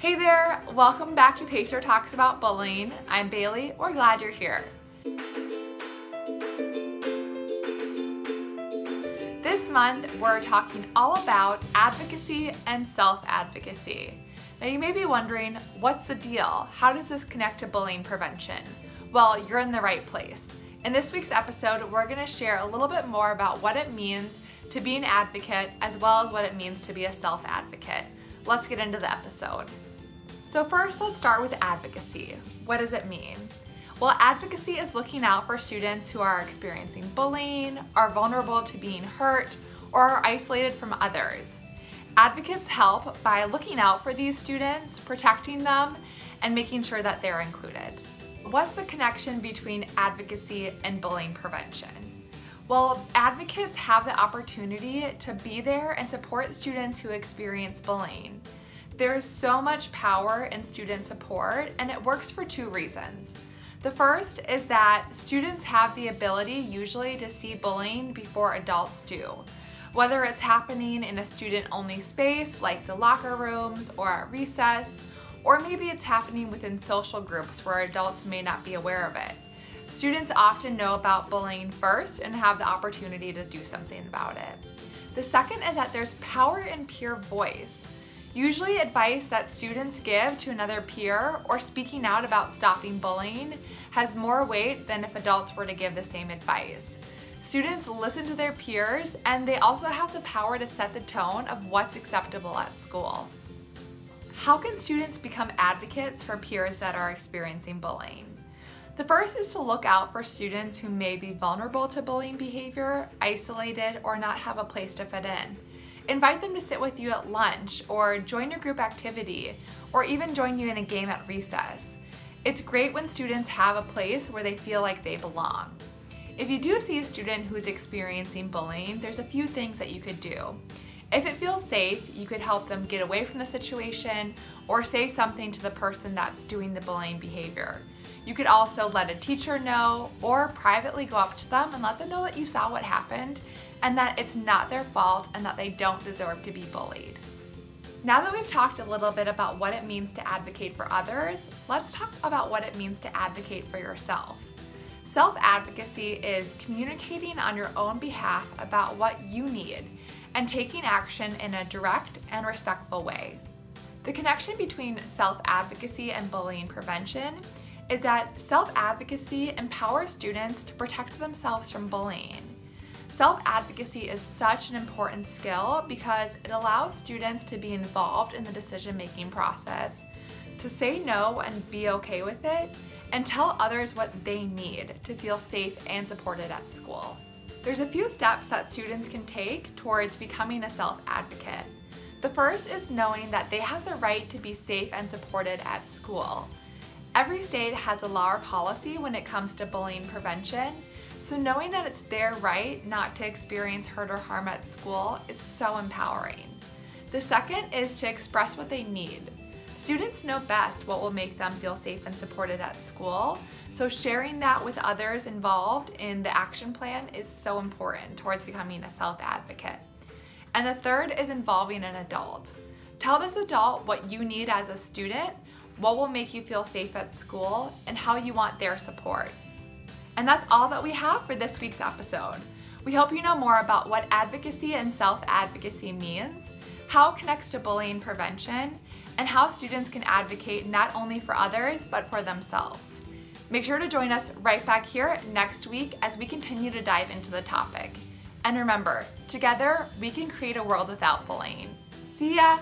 Hey there, welcome back to Pacer Talks About Bullying. I'm Bailey, we're glad you're here. This month, we're talking all about advocacy and self-advocacy. Now you may be wondering, what's the deal? How does this connect to bullying prevention? Well, you're in the right place. In this week's episode, we're gonna share a little bit more about what it means to be an advocate as well as what it means to be a self-advocate. Let's get into the episode. So first, let's start with advocacy. What does it mean? Well, advocacy is looking out for students who are experiencing bullying, are vulnerable to being hurt, or are isolated from others. Advocates help by looking out for these students, protecting them, and making sure that they're included. What's the connection between advocacy and bullying prevention? Well, advocates have the opportunity to be there and support students who experience bullying. There's so much power in student support and it works for two reasons. The first is that students have the ability usually to see bullying before adults do. Whether it's happening in a student-only space like the locker rooms or at recess, or maybe it's happening within social groups where adults may not be aware of it. Students often know about bullying first and have the opportunity to do something about it. The second is that there's power in peer voice. Usually advice that students give to another peer or speaking out about stopping bullying has more weight than if adults were to give the same advice. Students listen to their peers and they also have the power to set the tone of what's acceptable at school. How can students become advocates for peers that are experiencing bullying? The first is to look out for students who may be vulnerable to bullying behavior, isolated, or not have a place to fit in. Invite them to sit with you at lunch or join your group activity or even join you in a game at recess. It's great when students have a place where they feel like they belong. If you do see a student who is experiencing bullying, there's a few things that you could do. If it feels safe, you could help them get away from the situation or say something to the person that's doing the bullying behavior. You could also let a teacher know or privately go up to them and let them know that you saw what happened and that it's not their fault and that they don't deserve to be bullied. Now that we've talked a little bit about what it means to advocate for others, let's talk about what it means to advocate for yourself. Self-advocacy is communicating on your own behalf about what you need and taking action in a direct and respectful way. The connection between self-advocacy and bullying prevention is that self-advocacy empowers students to protect themselves from bullying. Self-advocacy is such an important skill because it allows students to be involved in the decision-making process, to say no and be okay with it, and tell others what they need to feel safe and supported at school. There's a few steps that students can take towards becoming a self-advocate. The first is knowing that they have the right to be safe and supported at school. Every state has a law or policy when it comes to bullying prevention, so knowing that it's their right not to experience hurt or harm at school is so empowering. The second is to express what they need. Students know best what will make them feel safe and supported at school, so sharing that with others involved in the action plan is so important towards becoming a self-advocate. And the third is involving an adult. Tell this adult what you need as a student, what will make you feel safe at school, and how you want their support. And that's all that we have for this week's episode. We hope you know more about what advocacy and self-advocacy means, how it connects to bullying prevention, and how students can advocate not only for others, but for themselves. Make sure to join us right back here next week as we continue to dive into the topic. And remember, together, we can create a world without bullying. See ya!